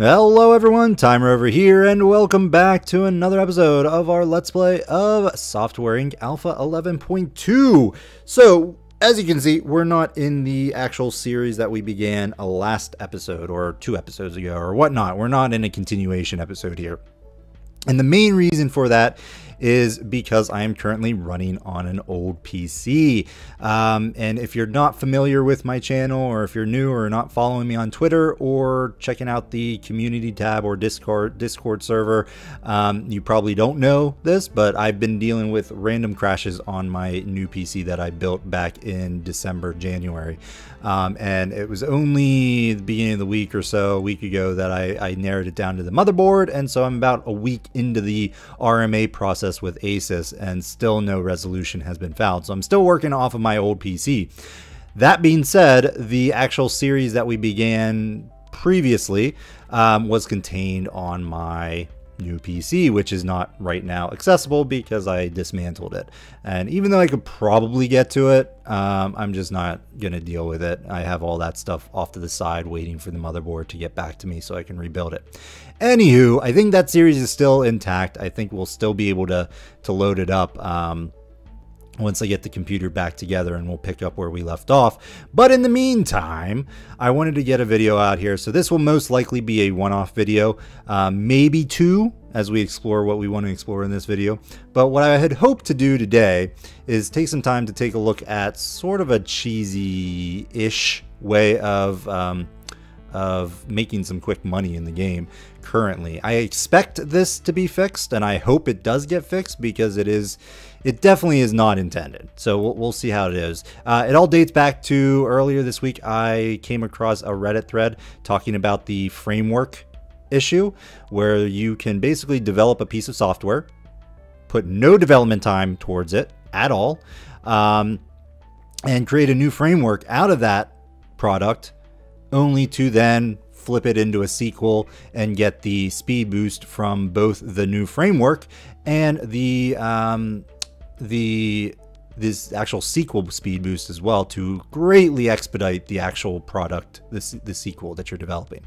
Hello everyone, Tymerover here, and welcome back to another episode of our Let's Play of Software Inc. Alpha 11.2. So, as you can see, we're not in the actual series that we began a last episode, or two episodes ago, or whatnot. We're not in a continuation episode here. And the main reason for that is because I am currently running on an old PC. Um, and if you're not familiar with my channel, or if you're new or not following me on Twitter or checking out the community tab or Discord Discord server, um, you probably don't know this, but I've been dealing with random crashes on my new PC that I built back in December, January. Um, and it was only the beginning of the week or so, a week ago, that I, I narrowed it down to the motherboard. And so I'm about a week into the RMA process process with Asus and still no resolution has been found. So I'm still working off of my old PC. That being said, the actual series that we began previously um, was contained on my new PC, which is not right now accessible because I dismantled it. And even though I could probably get to it, um, I'm just not going to deal with it. I have all that stuff off to the side waiting for the motherboard to get back to me so I can rebuild it. Anywho, I think that series is still intact. I think we'll still be able to, to load it up. Um, once I get the computer back together and we'll pick up where we left off. But in the meantime, I wanted to get a video out here. So this will most likely be a one-off video, uh, maybe two as we explore what we want to explore in this video. But what I had hoped to do today is take some time to take a look at sort of a cheesy-ish way of um, of making some quick money in the game currently. I expect this to be fixed and I hope it does get fixed because it is it definitely is not intended. So we'll, we'll see how it is. Uh, it all dates back to earlier this week. I came across a Reddit thread talking about the framework issue where you can basically develop a piece of software, put no development time towards it at all, um, and create a new framework out of that product only to then flip it into a sequel and get the speed boost from both the new framework and the um, the this actual sequel speed boost as well to greatly expedite the actual product, the, the sequel that you're developing.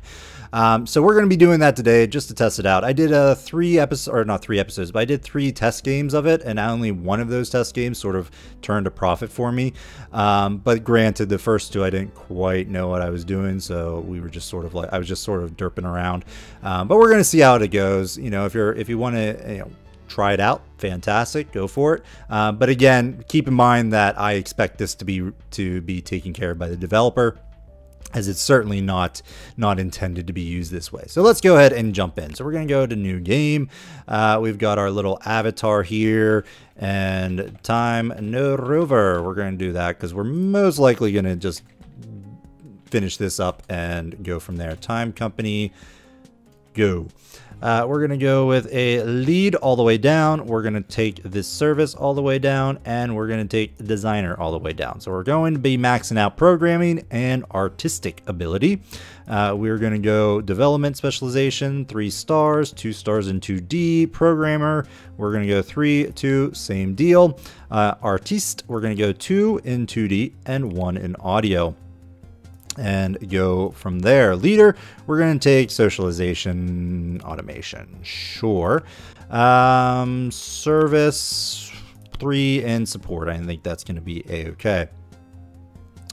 Um, so we're going to be doing that today just to test it out. I did a three episode, or not three episodes, but I did three test games of it, and only one of those test games sort of turned a profit for me. Um, but granted, the first two I didn't quite know what I was doing, so we were just sort of like I was just sort of derping around. Um, but we're going to see how it goes. You know, if you're if you want to, you know try it out fantastic go for it uh, but again keep in mind that i expect this to be to be taken care of by the developer as it's certainly not not intended to be used this way. So let's go ahead and jump in. So we're going to go to new game. Uh, we've got our little avatar here and time no rover. We're going to do that because we're most likely going to just finish this up and go from there. Time company, go. Uh, we're going to go with a lead all the way down. We're going to take this service all the way down, and we're going to take designer all the way down. So we're going to be maxing out programming and artistic ability. Uh, we're going to go development specialization, three stars, two stars in 2D. Programmer, we're going to go three, two, same deal. Uh, artiste, we're going to go two in 2D and one in audio and go from there. Leader, we're going to take socialization automation. Sure. Um, service three and support. I think that's going to be a-okay.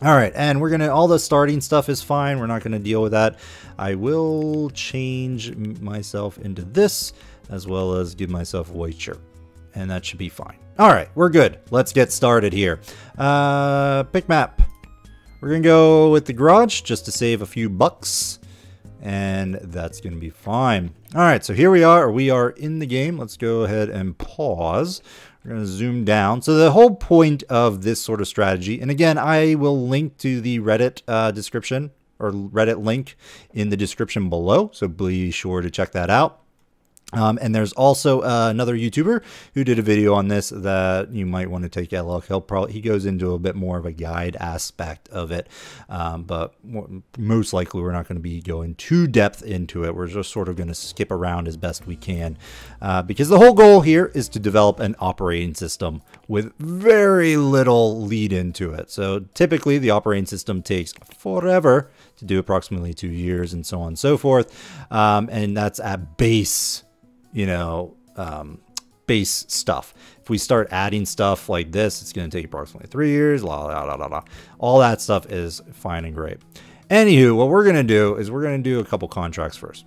All right, and we're gonna, all the starting stuff is fine. We're not gonna deal with that. I will change myself into this as well as give myself a shirt and that should be fine. All right, we're good. Let's get started here. Uh, pick map. We're to go with the garage just to save a few bucks. And that's to be fine. All right, so here we are. We are in the game. Let's go ahead and pause. We're to zoom down. So the whole point of this sort of strategy, and again, I will link to the Reddit uh, description or Reddit link in the description below. So be sure to check that out. Um, and there's also uh, another YouTuber who did a video on this that you might want to take a look. He'll probably he goes into a bit more of a guide aspect of it, um, but most likely we're not going to be going too depth into it. We're just sort of going to skip around as best we can, uh, because the whole goal here is to develop an operating system with very little lead into it. So typically the operating system takes forever to do approximately two years and so on and so forth. Um, and that's at base, you know, um, base stuff. If we start adding stuff like this, it's going to take approximately three years, la, la, la, la, la. All that stuff is fine and great. Anywho, what we're going to do is we're going to do a couple contracts first.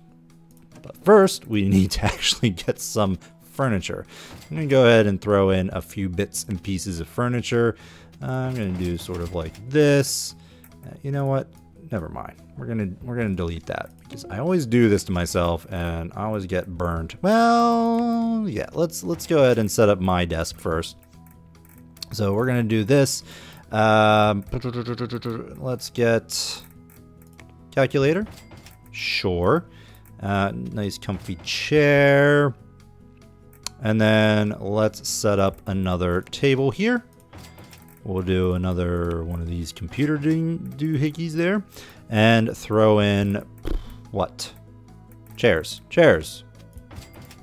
But first, we need to actually get some furniture. I'm going to go ahead and throw in a few bits and pieces of furniture. I'm going to do sort of like this. Uh, you know what? Never mind. We're gonna we're gonna delete that because I always do this to myself and I always get burned. Well, yeah. Let's let's go ahead and set up my desk first. So we're gonna do this. Um, let's get calculator. Sure. Uh, nice comfy chair. And then let's set up another table here. We'll do another one of these computer doohickeys there. And throw in, what? Chairs. Chairs.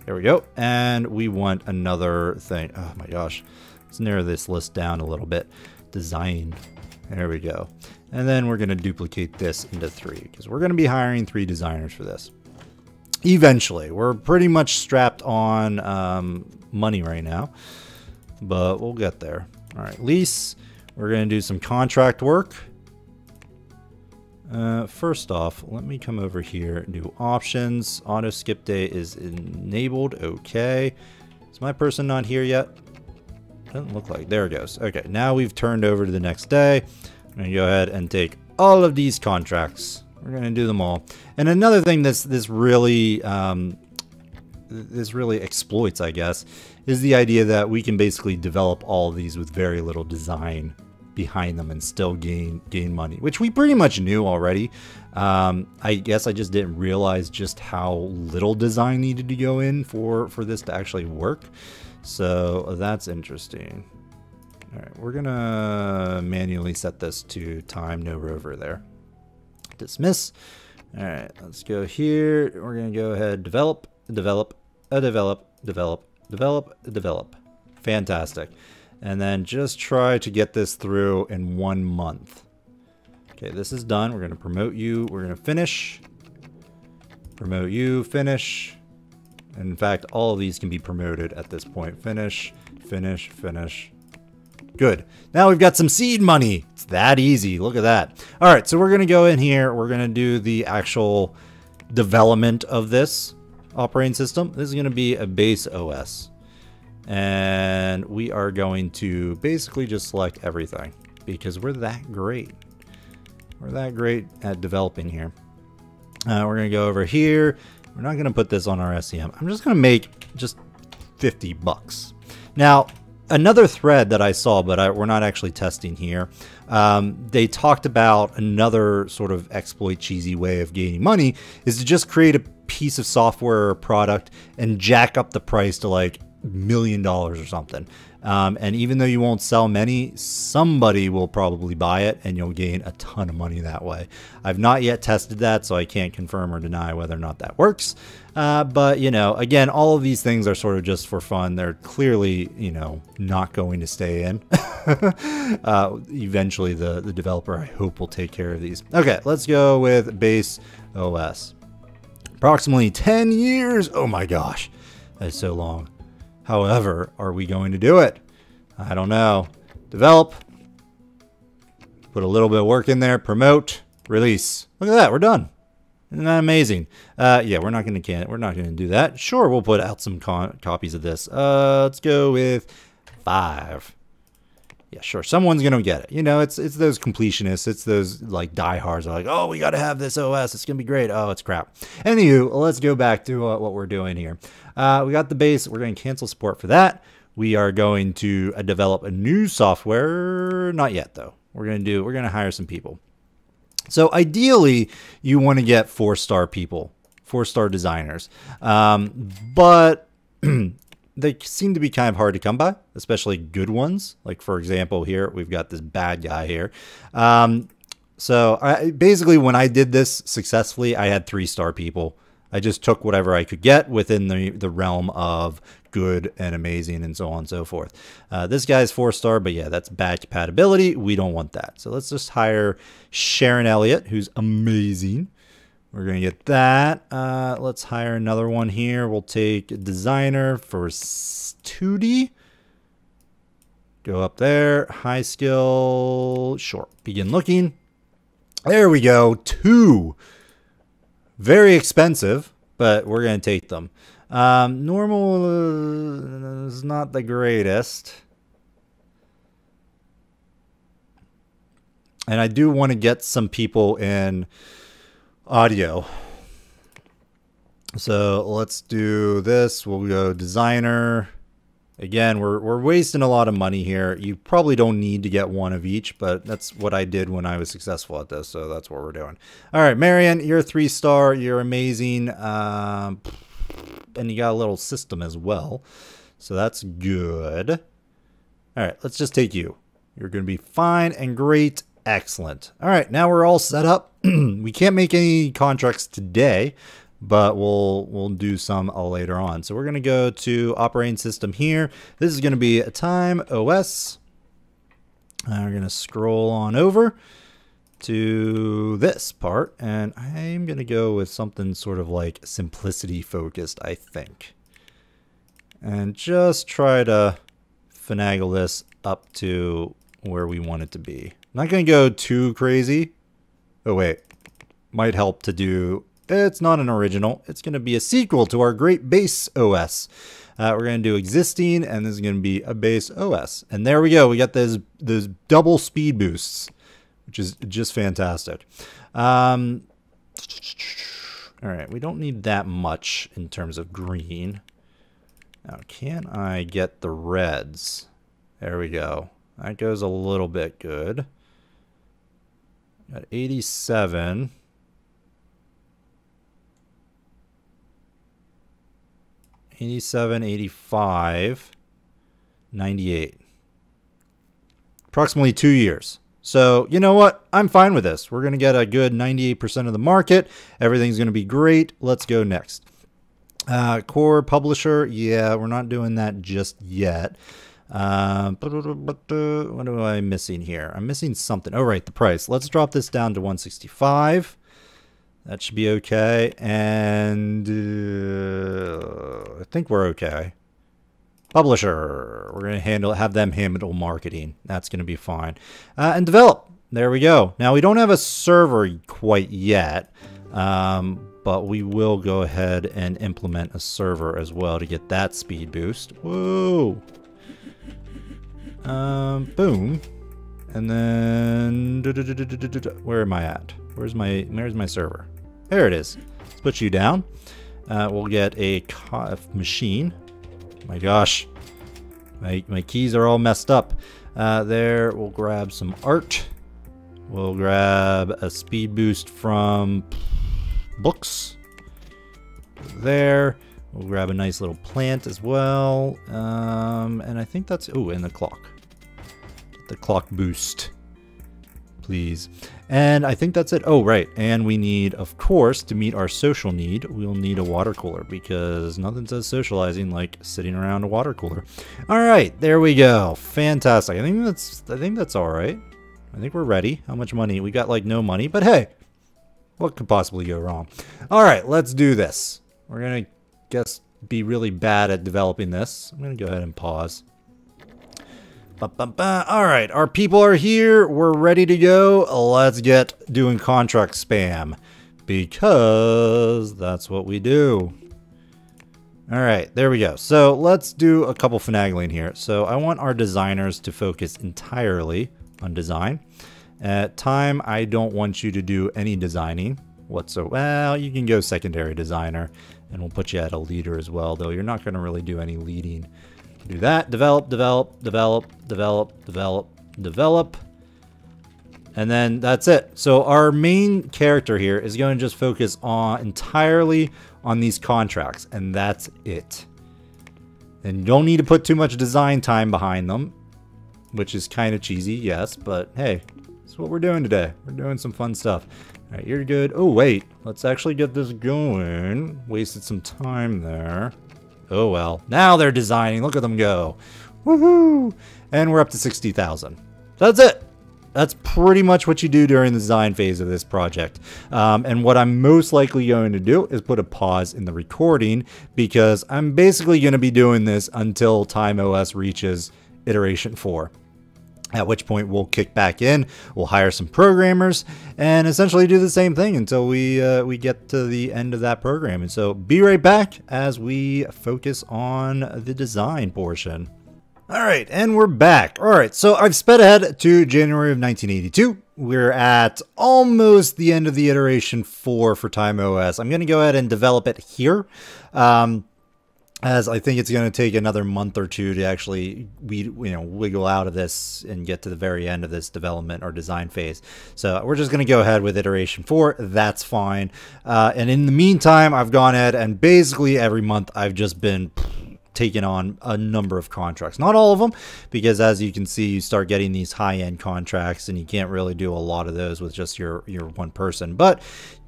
There we go. And we want another thing. Oh my gosh. Let's narrow this list down a little bit. Design. There we go. And then we're going to duplicate this into three because we're going to be hiring three designers for this. Eventually. We're pretty much strapped on um, money right now, but we'll get there. All right, lease. We're going to do some contract work. Uh, first off, let me come over here, do options. Auto skip day is enabled. Okay. Is my person not here yet? Doesn't look like. There it goes. Okay, now we've turned over to the next day. I'm to go ahead and take all of these contracts. We're to do them all. And another thing that's this really um, this really exploits, I guess, is the idea that we can basically develop all these with very little design behind them and still gain gain money, which we pretty much knew already. Um, I guess I just didn't realize just how little design needed to go in for for this to actually work. So that's interesting. All right, we're gonna manually set this to time no rover there. Dismiss. All right, let's go here. We're gonna go ahead, develop, develop, a develop, develop, develop, develop. Fantastic. And then just try to get this through in one month. Okay, this is done. We're going to promote you. We're going to finish. Promote you, finish. In fact, all of these can be promoted at this point. Finish, finish, finish. Good. Now we've got some seed money. It's that easy. Look at that. All right, so we're going to go in here. We're going to do the actual development of this operating system. This is going to be a base OS. And we are going to basically just select everything because we're that great. We're that great at developing here. Uh, we're going to go over here. We're not going to put this on our SEM. I'm just going to make just 50 bucks. Now, another thread that I saw, but I, we're not actually testing here, um, they talked about another sort of exploit cheesy way of gaining money is to just create a piece of software or product and jack up the price to like million dollars or something. Um, and even though you won't sell many, somebody will probably buy it and you'll gain a ton of money that way. I've not yet tested that, so I can't confirm or deny whether or not that works. Uh, but, you know, again, all of these things are sort of just for fun. They're clearly, you know, not going to stay in. uh, eventually, the, the developer, I hope, will take care of these. Okay, let's go with base OS. Approximately 10 years. Oh my gosh, that's so long. However, are we going to do it? I don't know. Develop. Put a little bit of work in there. Promote. Release. Look at that. We're done. Isn't that amazing? Uh, yeah, we're not going to can we're not to do that. Sure, we'll put out some copies of this. Uh, let's go with five. Yeah, sure. Someone's gonna get it. You know, it's it's those completionists. It's those like diehards are like, oh, we got to have this OS. It's gonna be great. Oh, it's crap. Anywho, let's go back to uh, what we're doing here. Uh, we got the base. We're going to cancel support for that. We are going to uh, develop a new software. Not yet, though. We're to do. We're to hire some people. So ideally, you want to get four star people, four star designers. Um, but they seem to be kind of hard to come by, especially good ones. Like for example, here we've got this bad guy here. Um, so I, basically, when I did this successfully, I had three star people I just took whatever I could get within the, the realm of good and amazing and so on and so forth. Uh, this guy's four star, but yeah, that's bad compatibility. We don't want that. So let's just hire Sharon Elliott, who's amazing. We're going to get that. Uh, let's hire another one here. We'll take a designer for 2D. Go up there. High skill. Short. Begin looking. There we go. Two. Very expensive, but we're going to take them. Um, normal is not the greatest. And I do want to get some people in audio. So let's do this. We'll go designer. Again, we're, we're wasting a lot of money here. You probably don't need to get one of each, but that's what I did when I was successful at this, so that's what we're doing. All right, Marion, you're a three-star. You're amazing. Um, and you got a little system as well, so that's good. All right, let's just take you. You're going to be fine and great. Excellent. All right, now we're all set up. we can't make any contracts today, but we'll we'll do some later on. So we're going to go to operating system here. This is going to be a time OS. Uh, we're going to scroll on over to this part, and I'm going to go with something sort of like simplicity focused, I think. And just try to finagle this up to where we want it to be. Not going to go too crazy. Oh, wait. Might help to do... It's not an original. It's going to be a sequel to our great base OS. Uh, we're going to do existing, and this is going to be a base OS. And there we go. We got those, those double speed boosts, which is just fantastic. Um, all right, we don't need that much in terms of green. Now, can I get the reds? There we go. That goes a little bit good. Got 87. Eighty-seven, eighty-five, ninety-eight. Approximately two years. So, you know what? I'm fine with this. We're going to get a good 98% of the market. Everything's going to be great. Let's go next. Uh, core publisher. Yeah, we're not doing that just yet. Uh, what am I missing here? I'm missing something. Oh, right, the price. Let's drop this down to 165. That should be okay. And uh, I think we're okay. Publisher. We're going to handle have them handle marketing. That's going to be fine. Uh, and develop. There we go. Now, we don't have a server quite yet. Um, but we will go ahead and implement a server as well to get that speed boost. Whoa! Um, boom. And then, where am I at? Where's my, where's my server? There it is. Let's put you down. Uh, we'll get a machine. My gosh. My, my keys are all messed up. Uh, there, we'll grab some art. We'll grab a speed boost from books. There. We'll grab a nice little plant as well. Um, and I think that's... Oh, and the clock. The clock boost. Please. And I think that's it. Oh, right. And we need, of course, to meet our social need, we'll need a water cooler because nothing says socializing like sitting around a water cooler. All right, there we go. Fantastic. I think that's I think that's all right. I think we're ready. How much money? We got like no money, but hey, what could possibly go wrong? All right, let's do this. We're going to guess be really bad at developing this. I'm going to go ahead and pause. All right, our people are here. We're ready to go. Let's get doing contract spam because that's what we do. All right, there we go. So let's do a couple finagling here. So I want our designers to focus entirely on design. At time, I don't want you to do any designing whatsoever. Well, you can go secondary designer and we'll put you at a leader as well, though you're not going to really do any leading. Do that, develop, develop, develop, develop, develop, develop. And then that's it. So our main character here is going to just focus on entirely on these contracts, and that's it. And you don't need to put too much design time behind them, which is kind of cheesy, yes, but hey, that's what we're doing today. We're doing some fun stuff. All right, you're good. Oh, wait. Let's actually get this going. Wasted some time there. Oh, well. Now they're designing. Look at them go. Woohoo! And we're up to 60,000. That's it. That's pretty much what you do during the design phase of this project. Um, and what I'm most likely going to do is put a pause in the recording because I'm basically going to be doing this until TimeOS reaches iteration 4 at which point we'll kick back in, we'll hire some programmers, and essentially do the same thing until we uh, we get to the end of that program. And so be right back as we focus on the design portion. All right, and we're back. All right, so I've sped ahead to January of 1982. We're at almost the end of the iteration 4 for Time OS. I'm going to go ahead and develop it here. Um, as I think it's going to take another month or two to actually we you know wiggle out of this and get to the very end of this development or design phase. So we're just going to go ahead with iteration four. That's fine. Uh, and in the meantime, I've gone ahead and basically every month I've just been taken on a number of contracts. Not all of them, because as you can see, you start getting these high-end contracts, and you can't really do a lot of those with just your your one person. But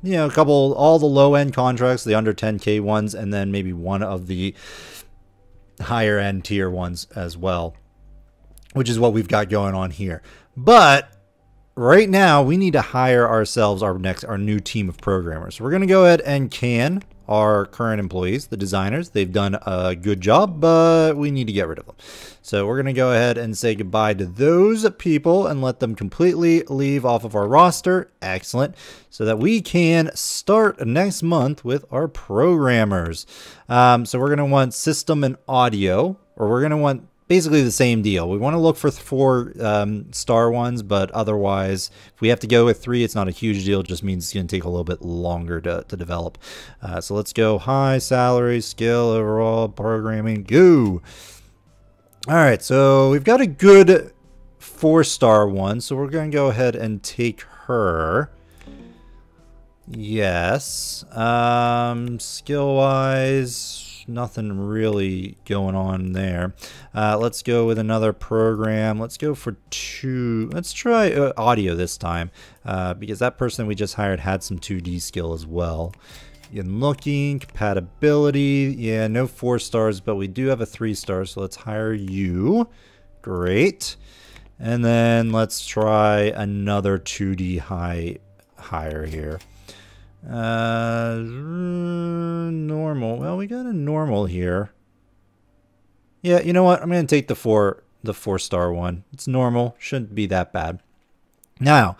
you know, a couple, all the low-end contracts, the under 10k ones, and then maybe one of the higher-end tier ones as well, which is what we've got going on here. But right now we need to hire ourselves our next our new team of programmers. So we're going to go ahead and can our current employees, the designers. They've done a good job, but we need to get rid of them. So we're going to go ahead and say goodbye to those people and let them completely leave off of our roster. Excellent. So that we can start next month with our programmers. Um, so we're going to want system and audio, or we're going to want basically the same deal. We want to look for four um, star ones, but otherwise, if we have to go with three, it's not a huge deal. It just means it's going to take a little bit longer to, to develop. Uh, so let's go high salary, skill, overall, programming, go. All right, so we've got a good four star one, so we're going to go ahead and take her. Yes. Um, skill wise, nothing really going on there. Uh, let's go with another program. Let's go for two. Let's try uh, audio this time uh, because that person we just hired had some 2D skill as well. In looking, compatibility, yeah, no four stars, but we do have a three star, so let's hire you. Great. And then let's try another 2D high higher here. Uh, normal. Well, we got a normal here. Yeah, you know what? I'm going to take the four, the four star one. It's normal. Shouldn't be that bad. Now,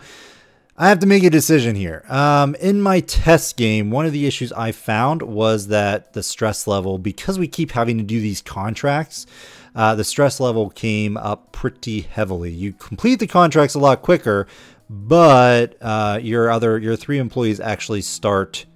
I have to make a decision here. Um, in my test game, one of the issues I found was that the stress level, because we keep having to do these contracts, uh, the stress level came up pretty heavily. You complete the contracts a lot quicker, but uh, your other your three employees actually start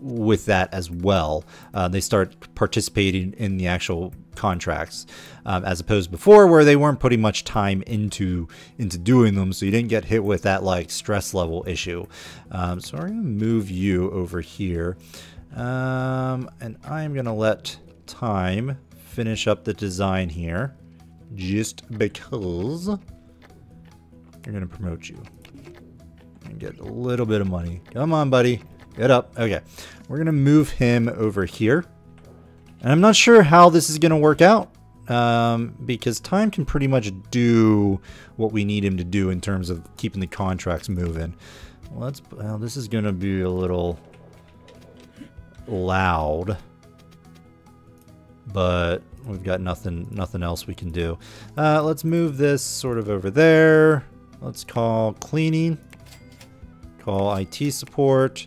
with that as well. Uh, they start participating in the actual contracts, um, as opposed before where they weren't putting much time into into doing them, so you didn't get hit with that like stress level issue. Um, so we're gonna move you over here, um, and I'm gonna let time finish up the design here, just because. You're gonna promote you and get a little bit of money. Come on, buddy. Get up. Okay. We're going to move him over here. And I'm not sure how this is going to work out. Um, because time can pretty much do what we need him to do in terms of keeping the contracts moving. Let's. Well, this is going to be a little loud, but we've got nothing, nothing else we can do. Uh, let's move this sort of over there. Let's call cleaning call IT support.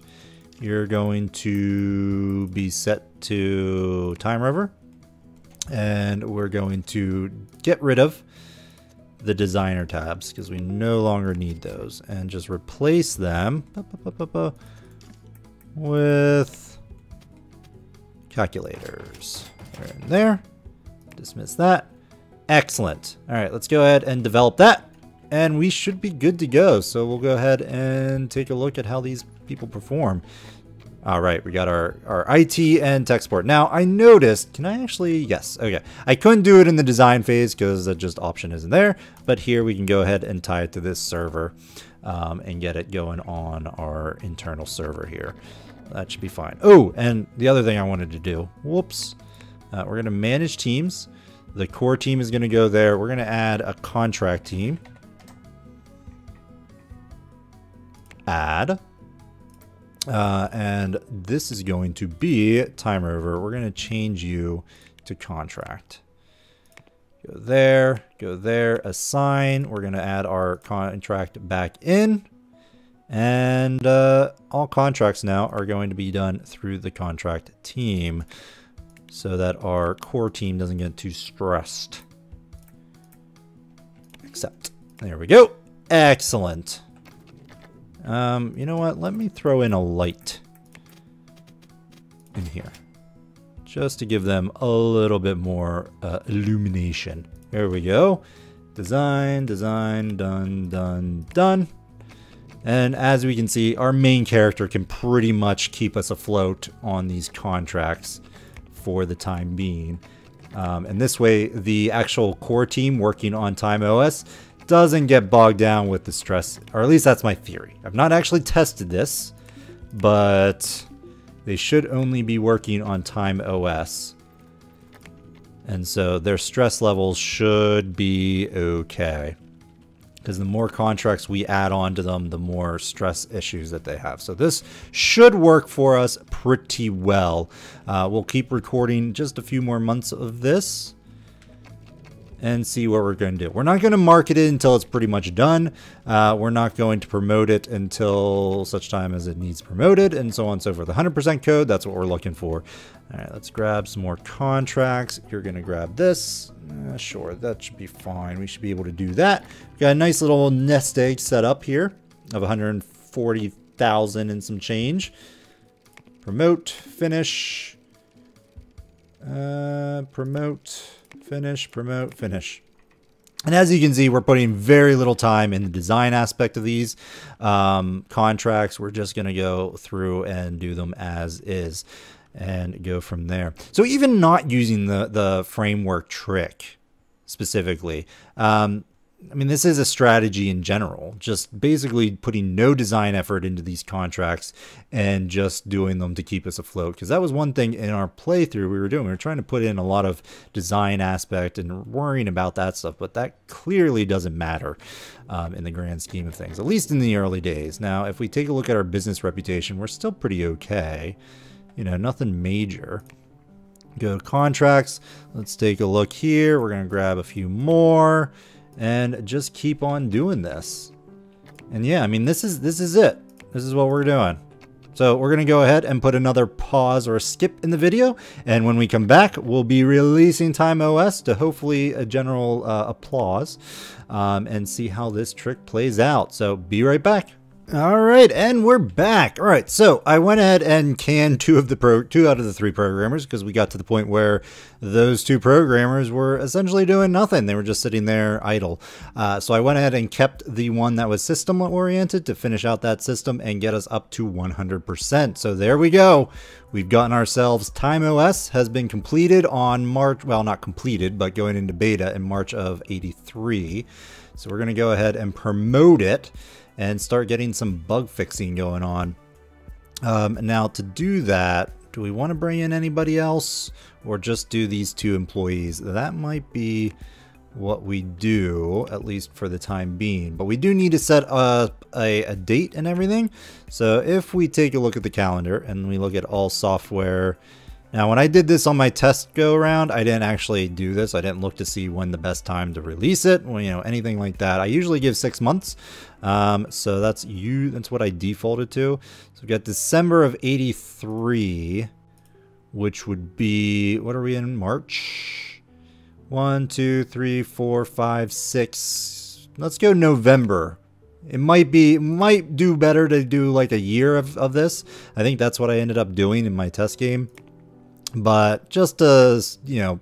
You're going to be set to Tymerover. And we're going to get rid of the designer tabs because we no longer need those and just replace them with calculators. There. Dismiss that. Excellent. All right, let's go ahead and develop that and we should be good to go. So we'll go ahead and take a look at how these people perform. All right, we got our, our IT and tech support. Now, I noticed, can I actually, yes, okay. I couldn't do it in the design phase because that just option isn't there, but here we can go ahead and tie it to this server. um, and get it going on our internal server here. That should be fine. Oh, and the other thing I wanted to do, whoops, uh, we're to manage teams. The core team is to go there. We're to add a contract team. Add. Uh, and this is going to be Tymerover. We're going to change you to contract. Go there, go there, assign. We're going to add our contract back in. And uh, all contracts now are going to be done through the contract team so that our core team doesn't get too stressed. Accept. There we go. Excellent. Um, you know what? Let me throw in a light in here. Just to give them a little bit more uh, illumination. There we go. Design, design, done, done, done. And as we can see, our main character can pretty much keep us afloat on these contracts for the time being. Um, and this way, the actual core team working on Time OS doesn't get bogged down with the stress, or at least that's my theory. I've not actually tested this, but they should only be working on Time OS. And so their stress levels should be okay because the more contracts we add on to them, the more stress issues that they have. So this should work for us pretty well. Uh, we'll keep recording just a few more months of this and see what we're going to do. We're not going to market it until it's pretty much done. Uh, we're not going to promote it until such time as it needs promoted and so on and so forth. The 100% code, that's what we're looking for. All right, let's grab some more contracts. You're going to grab this. Uh, sure, that should be fine. We should be able to do that. got a nice little nest egg set up here of 140,000 and some change. Promote, finish. Uh, promote, finish, promote, finish. And as you can see, we're putting very little time in the design aspect of these um, contracts. We're just going to go through and do them as is and go from there. So even not using the, the framework trick specifically, um, I mean, this is a strategy in general, just basically putting no design effort into these contracts and just doing them to keep us afloat. Because that was one thing in our playthrough we were doing. We were trying to put in a lot of design aspect and worrying about that stuff, but that clearly doesn't matter um, in the grand scheme of things, at least in the early days. Now, if we take a look at our business reputation, we're still pretty okay. You know, nothing major. Go to contracts. Let's take a look here. We're going to grab a few more and just keep on doing this. And yeah, I mean, this is this is it. This is what we're doing. So we're going to go ahead and put another pause or a skip in the video. And when we come back, we'll be releasing Time OS to hopefully a general uh, applause um, and see how this trick plays out. So be right back. All right, and we're back. All right, so I went ahead and canned two of the pro, two out of the three programmers because we got to the point where those two programmers were essentially doing nothing. They were just sitting there idle. Uh, so I went ahead and kept the one that was system oriented to finish out that system and get us up to 100%. So there we go. We've gotten ourselves Time OS has been completed on March. Well, not completed, but going into beta in March of 83. So we're going to go ahead and promote it and start getting some bug fixing going on. Um, now to do that, do we want to bring in anybody else or just do these two employees? That might be what we do, at least for the time being. But we do need to set up a, a date and everything. So if we take a look at the calendar and we look at all software now, when I did this on my test go around, I didn't actually do this. I didn't look to see when the best time to release it, you know, anything like that. I usually give six months. Um, so that's you. That's what I defaulted to. So we got December of 83, which would be, what are we in, March? One, two, three, four, five, six. Let's go November. It might be, might do better to do like a year of, of this. I think that's what I ended up doing in my test game. But just to, you know,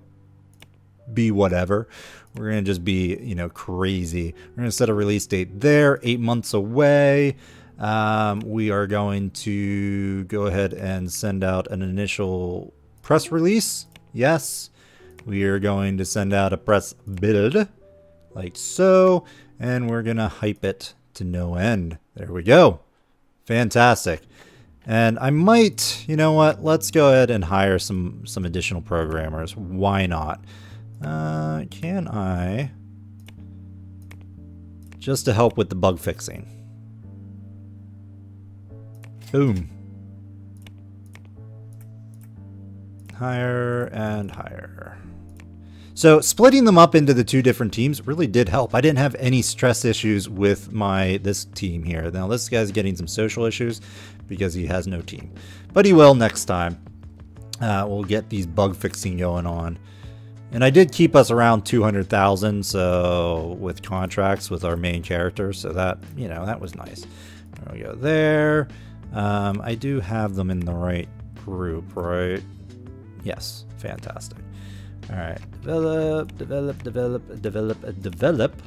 be whatever, we're going to just be, you know, crazy. We're going to set a release date there, eight months away. Um, we are going to go ahead and send out an initial press release. Yes. We are going to send out a press build like so. And we're going to hype it to no end. There we go. Fantastic. And I might, you know what, let's go ahead and hire some, some additional programmers. Why not? Uh, can I, just to help with the bug fixing. Boom. Higher and higher. So splitting them up into the two different teams really did help. I didn't have any stress issues with my this team here. Now this guy's getting some social issues because he has no team. But he will next time. Uh, we'll get these bug fixing going on. And I did keep us around 200,000 so with contracts with our main character. So that, you know, that was nice. There we go there. Um, I do have them in the right group, right? Yes, fantastic. All right, develop, develop, develop, develop, develop.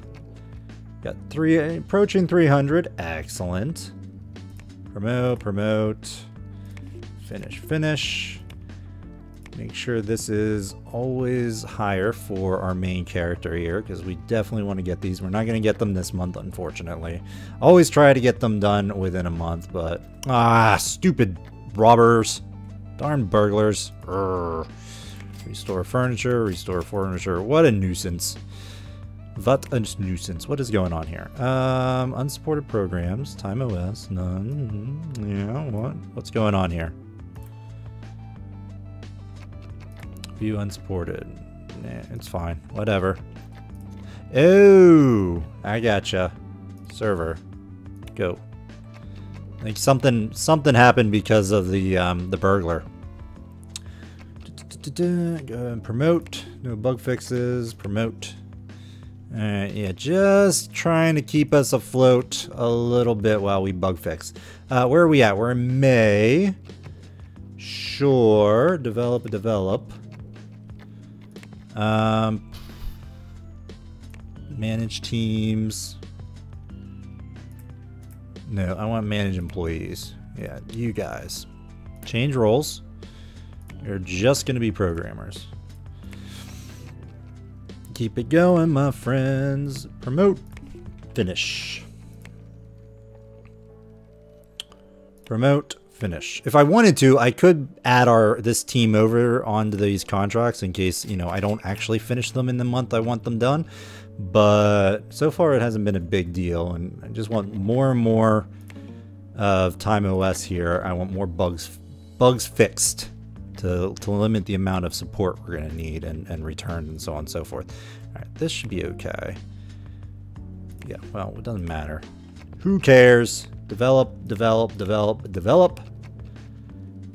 Got three, approaching 300. Excellent. Promote, promote. Finish, finish. Make sure this is always higher for our main character here, because we definitely want to get these. We're not going to get them this month, unfortunately. Always try to get them done within a month, but... Ah, stupid robbers. Darn burglars. Urgh. Restore furniture, restore furniture. What a nuisance. What a nuisance. What is going on here? Um, unsupported programs, Time OS, none. Yeah, what? What's going on here? View unsupported. Nah, it's fine. Whatever. Oh, I gotcha. Server. Go. Like something something happened because of the um, the burglar. Go promote. No bug fixes. Promote. Alright, yeah, just trying to keep us afloat a little bit while we bug fix. Uh, where are we at? We're in May. Sure. Develop, develop. Um, manage teams. No, I want manage employees. Yeah, you guys. Change roles. You're just going to be programmers. Keep it going, my friends. Promote. Finish. Promote. Finish. If I wanted to, I could add our this team over onto these contracts in case, you know, I don't actually finish them in the month I want them done. But so far it hasn't been a big deal and I just want more and more of Time OS here. I want more bugs bugs fixed to, to limit the amount of support we're going to need and, and return and so on and so forth. All right, this should be okay. Yeah, well, it doesn't matter. Who cares? Develop, develop, develop, develop.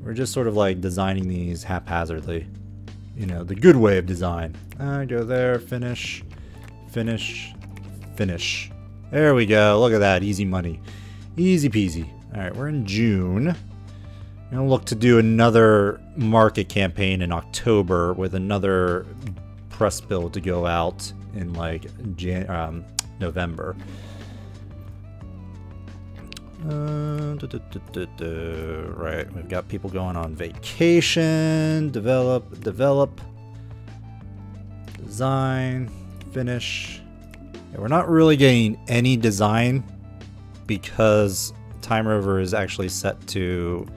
We're just sort of like designing these haphazardly. You know, the good way of design. I go there, finish, finish, finish. There we go. Look at that. Easy money. Easy peasy. All right, we're in June. Going to look to do another market campaign in October with another press bill to go out in like Jan um, November. Uh, right, we've got people going on vacation, develop, develop, design, finish. Yeah, we're not really getting any design because Tymerover is actually set to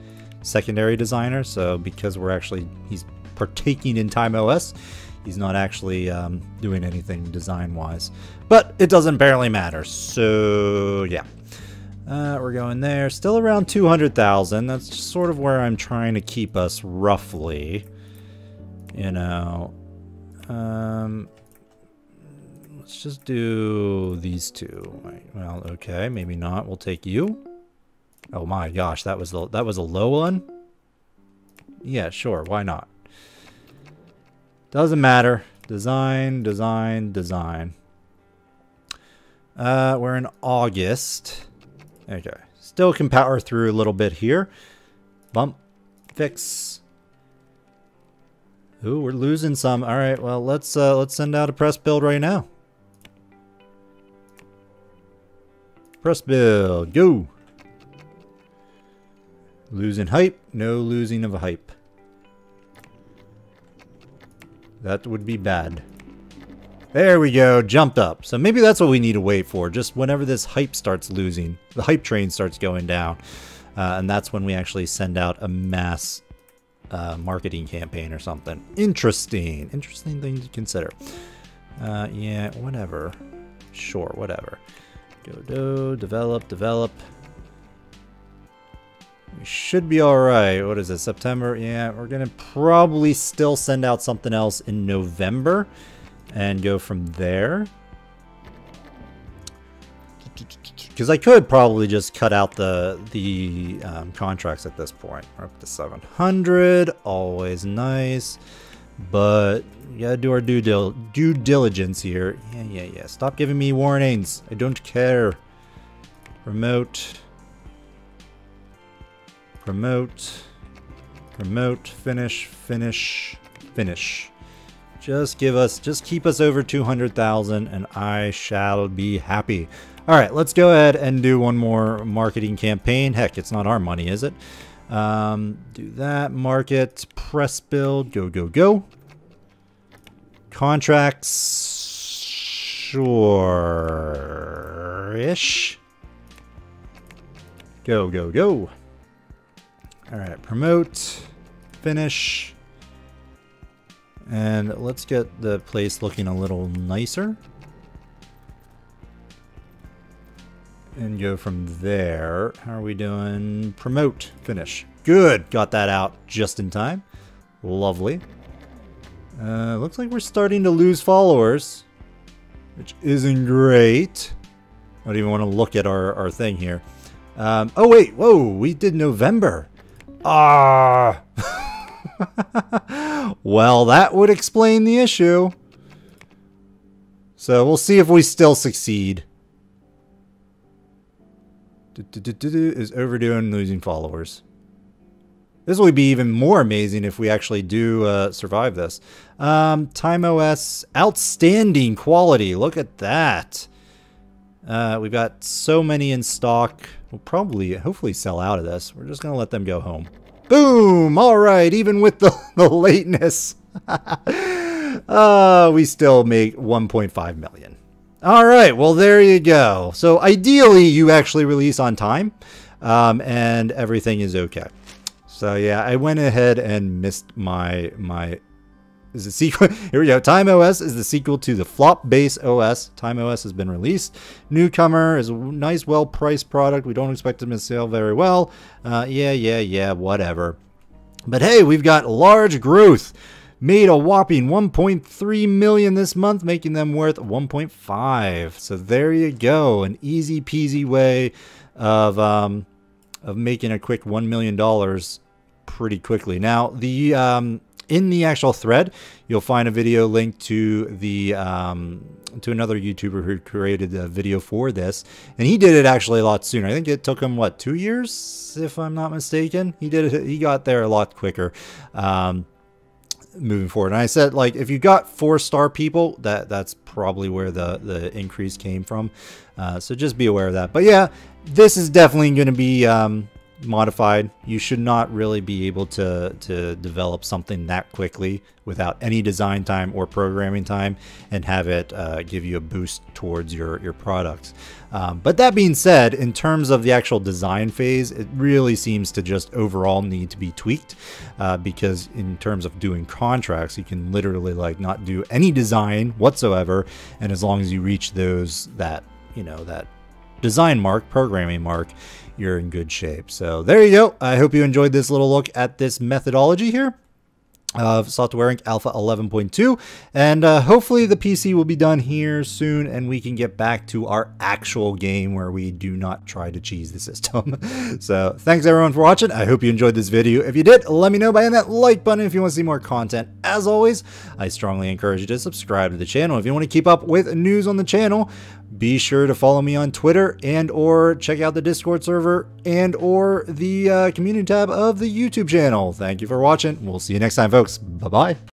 secondary designer. So because we're actually, he's partaking in Time OS, he's not actually um, doing anything design wise. But it doesn't barely matter. So yeah. Uh, we're going there. Still around 200,000. That's sort of where I'm trying to keep us roughly. You know. Um, let's just do these two. Well, okay, maybe not. We'll take you. Oh my gosh, that was the that was a low one? Yeah, sure, why not? Doesn't matter. Design, design, design. Uh, we're in August. Okay. Still can power through a little bit here. Bump. Fix. Ooh, we're losing some. All right, well, let's uh, let's send out a press build right now. Press build. Go. Losing hype? No losing of a hype. That would be bad. There we go, jumped up. So maybe that's what we need to wait for, just whenever this hype starts losing, the hype train starts going down. Uh, and that's when we actually send out a mass uh, marketing campaign or something. Interesting. Interesting thing to consider. Uh, yeah, whatever. Sure, whatever. Go do, develop, develop. We should be alright. What is it, September? Yeah, we're to probably still send out something else in November and go from there. Because I could probably just cut out the the um, contracts at this point. We're up to 700, always nice. But we gotta do our due, dil due diligence here. Yeah, yeah, yeah. Stop giving me warnings. I don't care. Remote. Promote. Promote. Finish. Finish. Finish. Just give us, just keep us over 200,000 and I shall be happy. All right, let's go ahead and do one more marketing campaign. Heck, it's not our money, is it? Um, do that, market, press build, go, go, go. Contracts, sure-ish. Go, go, go. All right, promote, finish. And let's get the place looking a little nicer. And go from there. How are we doing? Promote. Finish. Good. Got that out just in time. Lovely. Uh, looks like we're starting to lose followers. Which isn't great. I don't even want to look at our, our thing here. Um, oh, wait. Whoa. We did November. Ah. well, that would explain the issue. So we'll see if we still succeed. Is overdoing losing followers. This will be even more amazing if we actually do uh, survive this. Um, TimeOS, outstanding quality. Look at that. Uh, we've got so many in stock. We'll probably, hopefully sell out of this. We're just going to let them go home. Boom! All right, even with the, the lateness, uh, we still make 1.5 million. All right, well, there you go. So ideally, you actually release on time, um, and everything is okay. So yeah, I went ahead and missed my my is the sequel. Here we go. Time OS is the sequel to the flop base OS. Time OS has been released. Newcomer is a nice, well priced product. We don't expect them to sell very well. Uh, yeah, yeah, yeah, whatever. But hey, we've got large growth. Made a whopping 1.3 million this month, making them worth 1.5. So there you go, an easy peasy way of um, of making a quick one million dollars pretty quickly. Now the um, in the actual thread, you'll find a video link to the um, to another YouTuber who created the video for this, and he did it actually a lot sooner. I think it took him what two years, if I'm not mistaken. He did it. He got there a lot quicker. Um, moving forward and i said like if you got four star people that that's probably where the the increase came from uh, so just be aware of that but yeah this is definitely going to be um, modified. You should not really be able to, to develop something that quickly without any design time or programming time and have it uh, give you a boost towards your, your products. Um, but that being said, in terms of the actual design phase, it really seems to just overall need to be tweaked uh, because in terms of doing contracts, you can literally like not do any design whatsoever. And as long as you reach those, that, you know, that design mark, programming mark, you're in good shape. So there you go. I hope you enjoyed this little look at this methodology here of SoftwareInc Alpha 11.2 and uh, hopefully the PC will be done here soon and we can get back to our actual game where we do not try to cheese the system. so thanks everyone for watching. I hope you enjoyed this video. If you did, let me know by hitting that like button if you want to see more content. As always, I strongly encourage you to subscribe to the channel. If you want to keep up with news on the channel, be sure to follow me on Twitter and or check out the Discord server and or the uh, community tab of the YouTube channel. Thank you for watching. We'll see you next time, folks. Bye-bye.